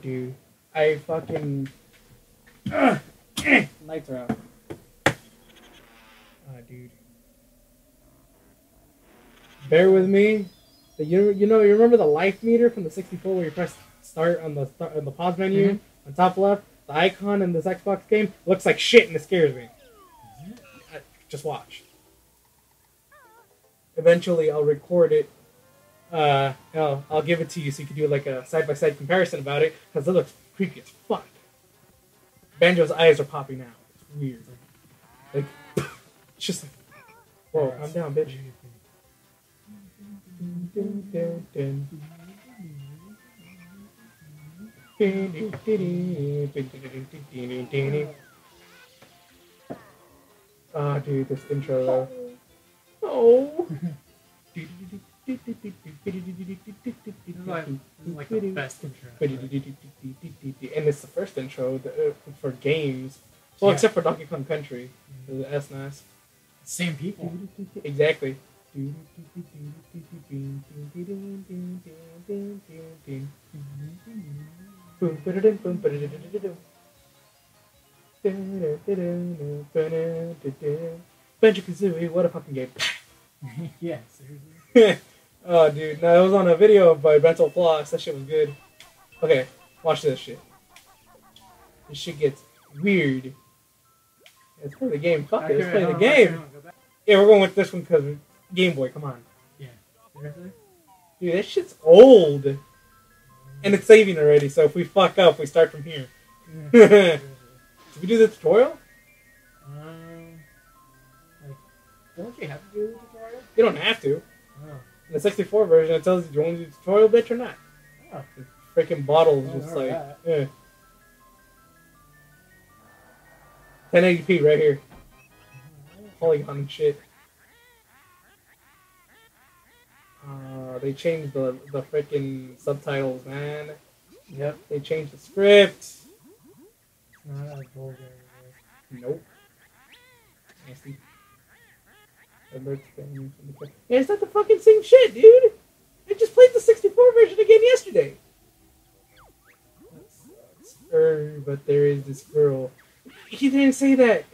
dude. I fucking. Eh. Lights are out. Ah, dude. Bear with me. The, you, you know you remember the life meter from the 64 where you press start on the start, on the pause menu Mhm. on top left. The icon in this Xbox game looks like shit and it scares me. I- Just watch. Eventually, I'll record it. Uh, I'll, I'll give it to you so you can do like a side by side comparison about it because it looks creepy as fuck. Banjo's eyes are popping out. It's weird. Like, it's just like, whoa, I'm down, bitch. Ah, dude, this intro though. Oh. This like, like the best intro. And it's the first intro uh, for games. Well, Yeah. except for Donkey Kong Country, the SNES. Same people. Exactly. Banjo Kazooie, what a fucking game. yeah, seriously. oh, dude, no, it was on a video by Mental Floss. That shit was good. Okay, watch this shit. This shit gets weird. Let's play the game. Fuck it, let's play the game. hold on, go back. Yeah, we're going with this one because Game Boy. Come on, Yeah. dude, that shit's old, and it's saving already. So if we fuck up, we start from here. Did we do the tutorial? um, like, don't you have to do the tutorial? You don't have to. In the 64 version, it tells you do you want to do the tutorial bitch or not. Oh. The freaking bottle's Oh, just like, yeah. 1080p right here. Polygon and shit. Uh, they changed the the freaking subtitles, man. Yep. They changed the script. Not as vulgar. Nope. Nasty. Yeah, it's not the fucking same shit, dude. I just played the 64 version again yesterday. Er, but there is this girl. He didn't say that.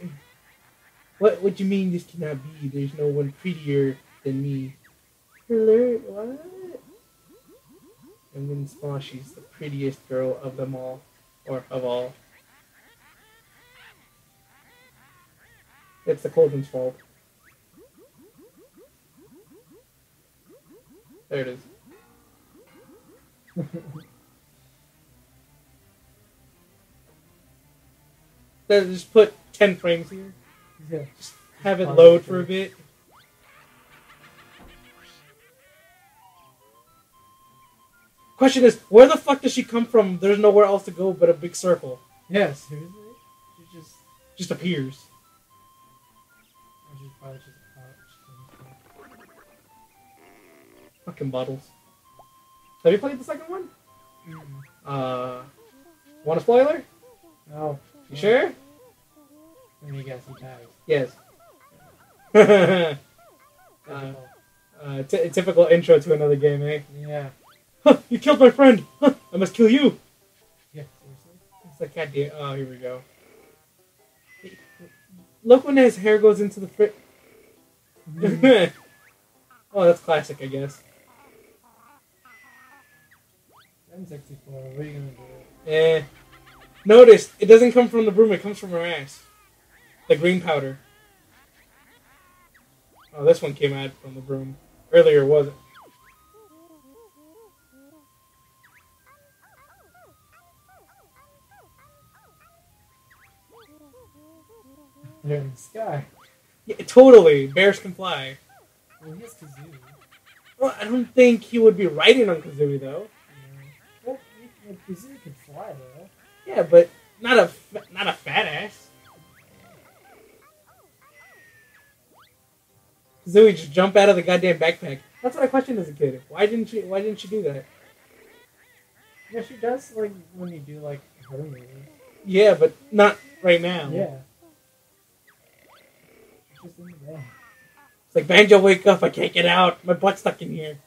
What? What you mean this cannot be? There's no one prettier than me. Alert. What? And then Spa, she's the prettiest girl of them all, or of all. It's the cauldron's fault. There it is. Then just put 10 frames here. Yeah. Just Have it load for a bit. Question is, where the fuck does she come from? There's nowhere else to go but a big circle. Yeah, seriously? She just, Just appears. Fucking bottles. Have you played the second one? Mm. Uh, want a spoiler? No. You sure? Let me guess, he dies. Yes. uh, Typical. uh, t- typical intro to another game, eh? yeah. Huh, you killed my friend! Huh, I must kill you! Yeah, seriously? It's like, goddamn. Oh, here we go. Look when his hair goes into the fri- oh, that's classic, I guess. N64, what are you gonna do? Eh. Notice, it doesn't come from the broom, it comes from her ass. The green powder. Oh, this one came out from the broom. Earlier, wasn't. They're in the sky. Yeah, totally. Bears can fly. Well, he has Kazoo. Well, I don't think he would be riding on Kazooie, though. Well, he- well, can fly, though. Yeah, but not a not a fat ass. Kazooie just jump out of the goddamn backpack. That's what I questioned as a kid. Why didn't she? Why didn't she do that? Yeah, she does, like, when you do, like, her. Yeah, but not right now. Yeah. Just in the. It's like Banjo, wake up! I can't get out. My butt's stuck in here.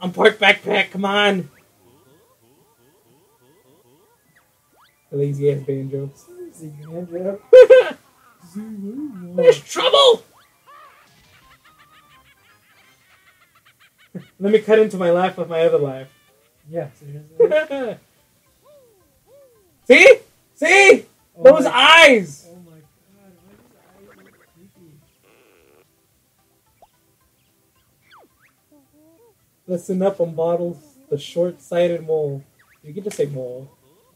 I'm part backpack. Come on. Lazy ass banjo. There's trouble! Let me cut into my laugh with my other laugh. Yeah, seriously. See? See? Oh Those my- eyes! Oh my god, why eyes look creepy? Listen up on bottles, the short-sighted mole. You can just say mole.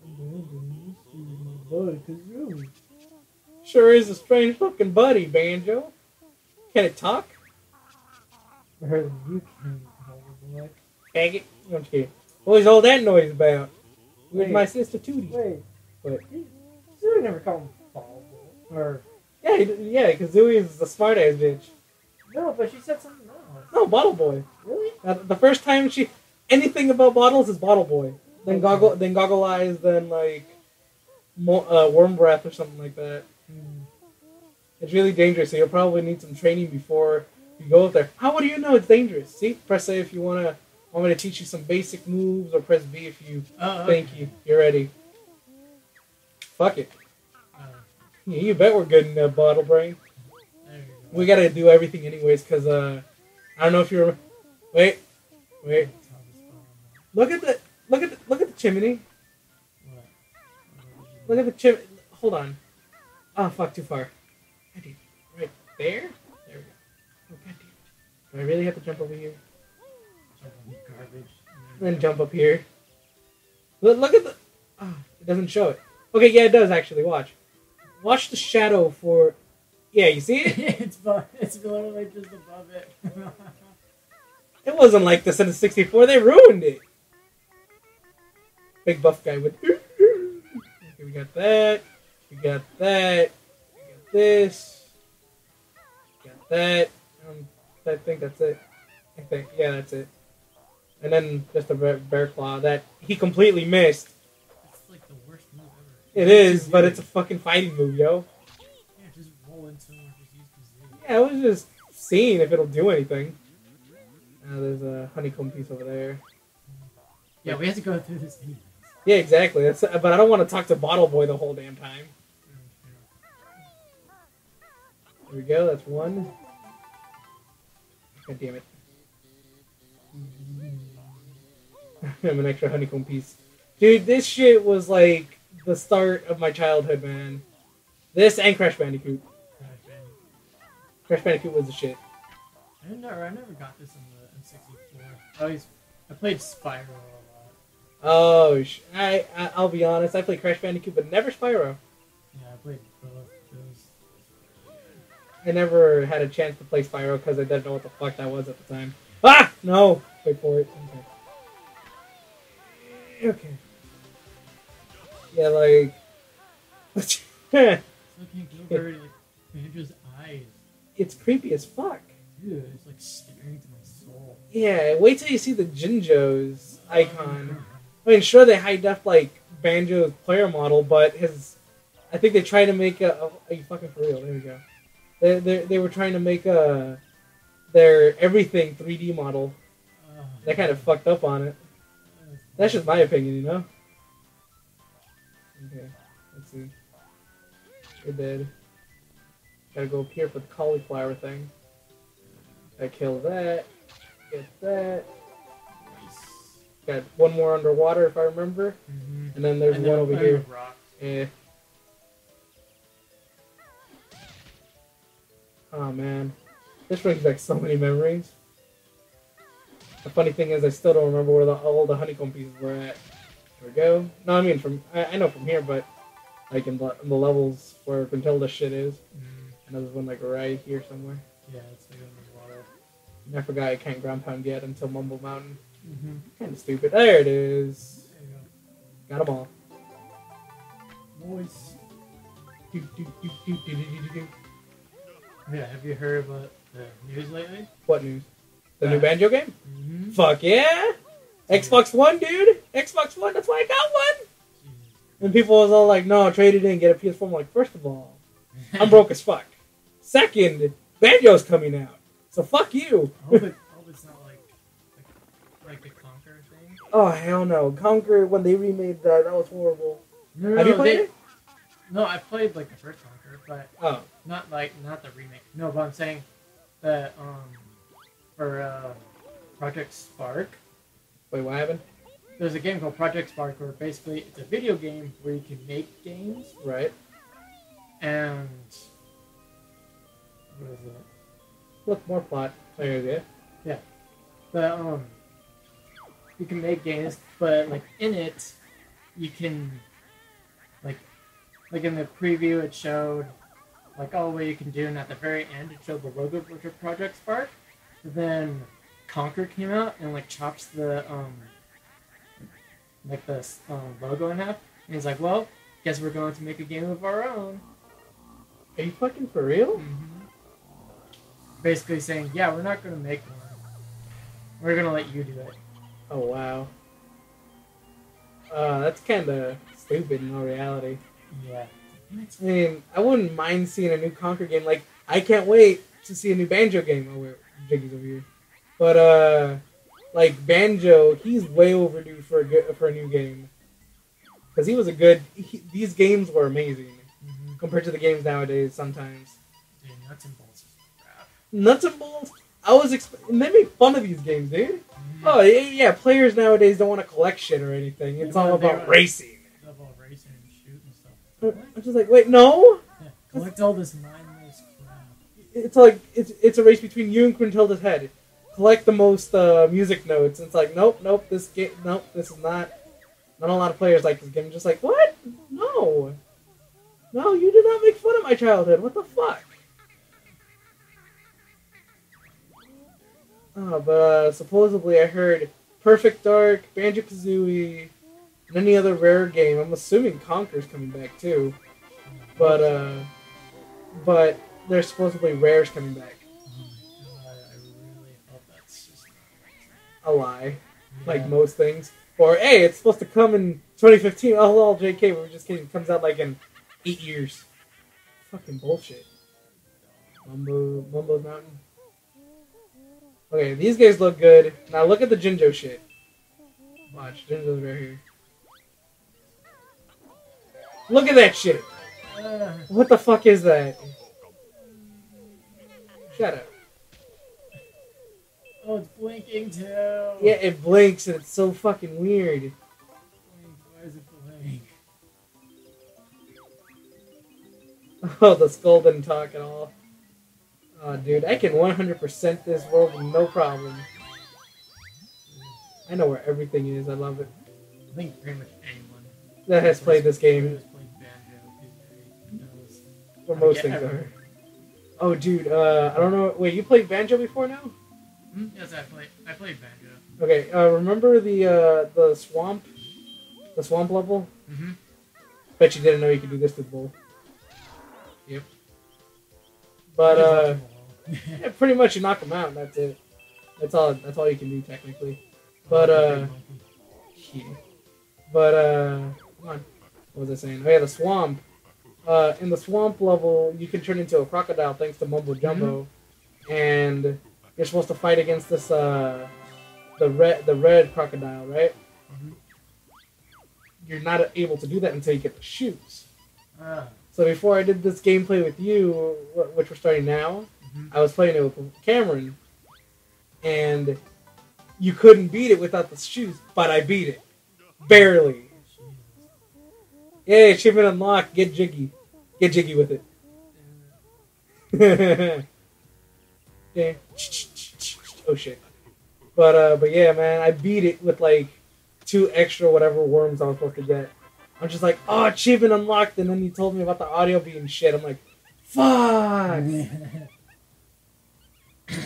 I'm going you, my. Sure is a strange looking buddy, Banjo. Can it talk? Better than you can, boy. Faggot. I'm kidding. What was all that noise about? With my sister Tooty. Wait. What? You- never called him Ball Boy. Or, Yeah, he- yeah, because Zooey is a smart ass bitch. no, but she said something else. No, Bottle Boy. Really? Uh, the first time she anything about bottles is Bottle Boy. Then Okay. goggle, then goggle eyes, then like mo- uh, worm breath or something like that. Hmm. It's really dangerous, so you'll probably need some training before you go up there. How would you know it's dangerous? See, press A if you wanna want me to teach you some basic moves, or press B if you Oh, think you you're ready. Fuck it. Uh, Yeah, you bet we're good in that bottle brain. go. We gotta do everything anyways, cause uh, I don't know if you remember. Wait, wait. Look at the look at the, look at the chimney. Look at the chim. Hold on. Oh fuck, too far. Right there. There we go. Oh god damn. Do I really have to jump over here? Garbage. Then jump up here. Look, look at the. Oh, it doesn't show it. Okay, yeah, it does actually. Watch. Watch the shadow for. Yeah, you see it? it's it's literally just above it. It wasn't like this in the 64. They ruined it. Big buff guy with. Okay, we got that. We got that. We got this. We got that. Um, I think that's it. I think, yeah, that's it. And then just a bear, bear claw that he completely missed. it's like the worst move ever. It is, but it's a fucking fighting move, yo. Yeah, just roll into him just use Kazooie. Yeah, I was just seeing if it'll do anything. Uh, there's a honeycomb piece over there. Yeah, we have to go through this thing. Yeah, exactly. That's, but I don't want to talk to Bottle Boy the whole damn time. There we go. That's one. God damn it. I have an extra honeycomb piece. Dude, this shit was like the start of my childhood, man. This and Crash Bandicoot. Crash Bandicoot was the shit. I never, I never got this in the N64. I always, I played lot. Oh, sh- I, I I'll be honest. I played Crash Bandicoot, but never Spyro. Yeah, I played both those. I never had a chance to play Spyro because I didn't know what the fuck that was at the time. Ah, no. Wait for it. Okay. Okay. Yeah, like. Looking Gilbert, like Banjo's eyes. it's creepy as fuck. Dude, it's like staring into my soul. Yeah, wait till you see the Jinjo's icon. I mean, sure they high def like Banjo's player model, but his, I think they tried to make a. Oh, are you fucking for real? There we go. They, they, they were trying to make a their everything 3D model. Uh, They kind of fucked up on it. That's just my opinion, you know. Okay, let's see. You're dead. Gotta go up here for the cauliflower thing. I kill that. Get that. Got one more underwater if I remember, Mhm. and then there's And one over here. Yeah. Oh man, this brings back so many memories. The funny thing is, I still don't remember where the, all the honeycomb pieces were at. There we go. No, I mean from I, I know from here, but like in the, in the levels where Gruntilda shit is. I know there's one like right here somewhere. Yeah, it's like underwater. I forgot I can't ground pound yet until Mumble Mountain. Mm-hmm. Kind of stupid. There it is. There Got them all. go. Nice. Do, do, do. Yeah, have you heard about the news lately? What news? The new Uh, banjo game? Mm-hmm. Fuck yeah! Xbox One, dude! Xbox One, that's why I got one! And people was all like, no, trade it in, get a PS4. I'm like, first of all, I'm broke as fuck. Second, Banjo's coming out. So fuck you. I hope, it, I hope it's not like, like like the Conker thing. Oh, hell no. Conker, when they remade that, that was horrible. No, Have you played they- it? No, I played like the first Conker, but Oh, not like not the remake. No, but I'm saying that um for uh, Project Spark, wait, what happened? there's a game called Project Spark where basically it's a video game where you can make games Right. and what is it? Look, more plot. Sorry, yeah. But um, you can make games, but like in it, you can like like in the preview it showed like all what you can do, and at the very end it showed the logo for Project Spark. But then Conker came out and like chops the um like the um, logo in half, and he's like, "Well, guess we're going to make a game of our own." Are you fucking for real? Basically saying, "Yeah, we're not going to make one. We're going to let you do it." Oh wow. Uh, that's kind of stupid in all reality. Yeah. I mean, I wouldn't mind seeing a new Conker game. Like, I can't wait to see a new Banjo game. Oh wait, Jiggy's over here. But uh, like Banjo, he's way overdue for a good, for a new game. Because he was a good. He, these games were amazing Mhm. compared to the games nowadays. Sometimes Dude, nuts and bolts is crap. nuts and bolts. I was exp- they make fun of these games, dude. Mm-hmm. Oh yeah, yeah, players nowadays don't want to collect shit or anything. It's They all about want- racing. All racing and shoot and stuff. I'm just like, wait, no. Yeah. Collect all this mindless crap. it's like it's it's a race between you and Gruntilda's head. Collect the most uh, music notes. It's like nope, nope. This game, nope. This is not. Not a lot of players like this game. Just like what? No, no. You did not make fun of my childhood. What the fuck? Oh, but uh, supposedly I heard Perfect Dark, Banjo Kazooie, and any other rare game. I'm assuming Conker's coming back too. But uh, but there's supposedly rares coming back. My god, I really hope that's just A lie, like most things. Or hey, it's supposed to come in 2015. Oh, lol, JK. We're just kidding. It comes out like in eight years. Fucking bullshit. Mumbo, Mumbo's Mountain. Okay, these guys look good. Now look at the Jinjo shit. Watch, Jinjo's right here. Look at that shit. Uh, What the fuck is that? Shut up. oh, it's blinking too. Yeah, it blinks and it's so fucking weird. Why is it blink? Oh, the skull didn't talk at all. Oh, dude, I can 100% this world with no problem. I know where everything is. I love it. I think pretty much anyone That has played this game, has played Banjo is very knows. where most things are. Oh, dude, uh, I don't know. Wait, you played Banjo before now? Hmm? Yes, I played. I played Banjo. Okay, uh, remember the uh, the swamp, the swamp level? Mm-hmm. Bet you didn't know you could do this with bull. Yep. But uh, yeah, pretty much you knock them out. And that's it. That's all. That's all you can do technically. But uh, yeah. But uh, come on. What was I saying? Oh yeah, the swamp. Uh, in the swamp level, you can turn into a crocodile thanks to Mumbo Jumbo, and you're supposed to fight against this uh, the red the red crocodile, right? Mhm. You're not able to do that until you get the shoes. Ah, So before I did this gameplay with you, wh- which we're starting now, I was playing it with Cameron, and you couldn't beat it without the shoes, but I beat it barely. Yay, achievement unlocked. Get jiggy, get jiggy with it. Oh shit. But uh, but yeah, man, I beat it with like two extra whatever worms I was supposed to get. I'm just like, oh, achievement unlocked, and then you told me about the audio being shit. I'm like, fuck. yeah.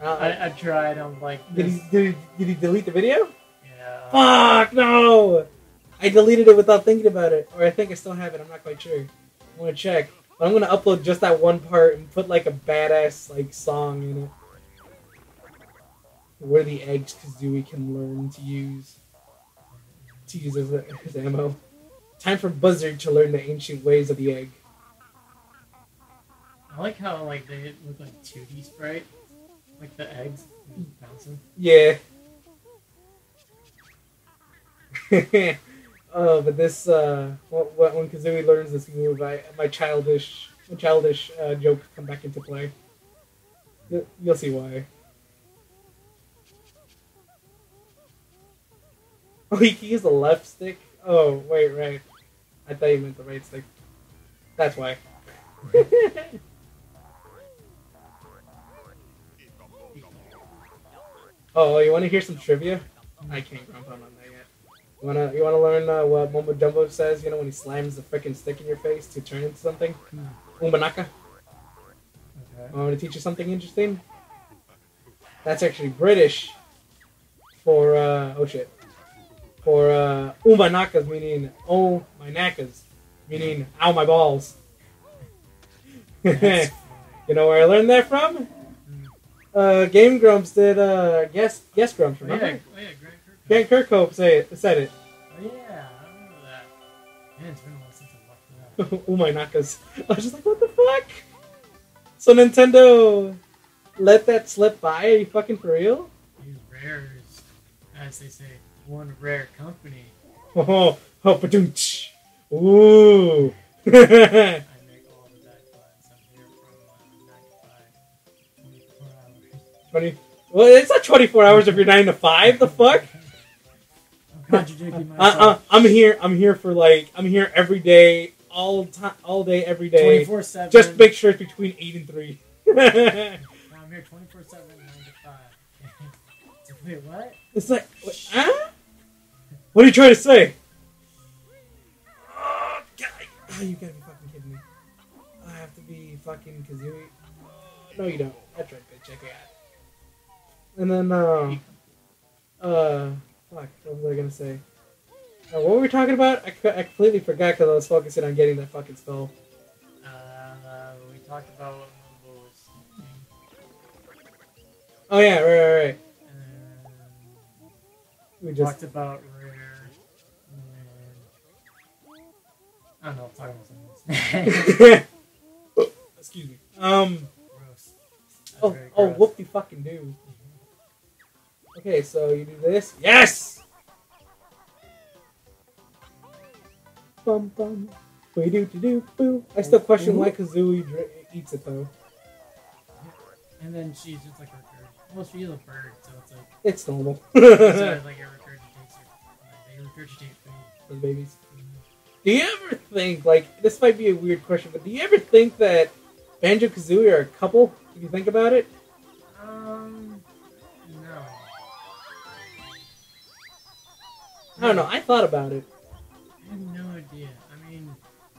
Uh, I, I tried. I'm like, did he did he, did he delete the video? yeah. Fuck no! I deleted it without thinking about it, or I think I still have it. I'm not quite sure. I'm gonna check, but I'm gonna upload just that one part and put like a badass like song in it. Where the eggs Kazooie can learn to use to use as, as ammo. Time for Buzzard to learn the ancient ways of the egg. I like how like they look like 2D sprite, like the eggs bouncing. Yeah. oh, but this uh, wh- wh- when Kazooie learns this move, I my childish my childish uh, joke come back into play. You'll, you'll see why. Oh, he can use the left stick. Oh, wait, right. I thought you meant the right stick. That's why. oh, you want to hear some trivia? I can't grump on that yet. You wanna you wanna learn uh, what Mumbo Jumbo says? You know when he slams the freaking stick in your face to turn into something. Umanaka. Okay. I want to teach you something interesting. That's actually British for uh, oh shit for uh, umanakas meaning oh my knackers meaning ow my balls. You know where I learned that from? Uh, Game Grumps did uh, guest guest Grumps Oh remember? yeah, oh yeah, Grant Kirkhope. Grant Kirkhope say it, said it. Oh yeah, I remember that. Man, it's been a while since I watched that. oh my knackers. I was just like, what the fuck? So Nintendo let that slip by? Are you fucking for real? These rares, as they say, one rare company. Oh, oh, ba-doom-tsh. Ooh. 20. Well, it's not 24 hours if you're 9 to 5. The fuck? I'm contradicting myself. uh, I'm here. I'm here for like, I'm here every day, all time, all day, every day. 24 7. Just make sure it's between 8 and 3. I'm here 24 7, 9 to 5. wait, what? it's like, what, huh? What are you trying to say? Oh, God. Oh, you gotta be fucking kidding me. I have to be fucking Kazooie. No, you don't. That's right, bitch. I got. And then, uh, uh, fuck, what was I gonna say? Uh, what were we talking about? I, I completely forgot because I was focusing on getting that fucking skull. Uh, we talked about what Mumbo was thinking. Oh yeah, right, right, right. And We talked about rare. And I don't know, I'm talking about something else. excuse me. Um. gross. Oh, oh, gross. whoop you fucking do. Okay, so you do this. Yes. Bum bum. Boo do to do boo. I still question why Kazooie dr- eats it though. And then she's just like regurgitates. Well, she's a bird, so it's like, It's normal. so it's like it regurgitates her. They regurgitate food. Those babies. Do you ever think like this might be a weird question, but do you ever think that Banjo Kazooie are a couple? If you think about it, I don't know. I thought about it. I have no idea. I mean,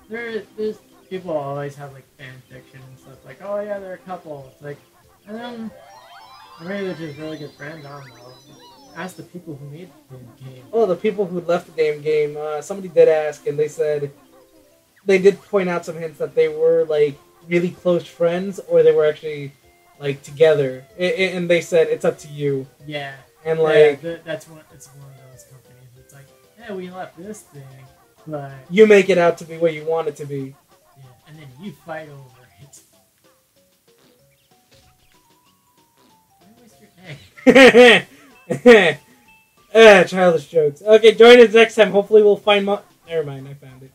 there, there's people always have like fan fiction and stuff like, oh yeah, they're a couple. It's like, and then or maybe they're just really good friends. I don't know. Ask the people who made the game. Oh, the people who left the damn game. Uh, somebody did ask, and they said they did point out some hints that they were like really close friends, or they were actually like together. I- I- and they said it's up to you. Yeah, And yeah, like th- that's one. It's one yeah, we left this thing, but you make it out to be what you want it to be. yeah, and then you fight over it. Why waste your egg? ah, childish jokes. Okay, join us next time. Hopefully, we'll find. Mo- Never mind, I found it.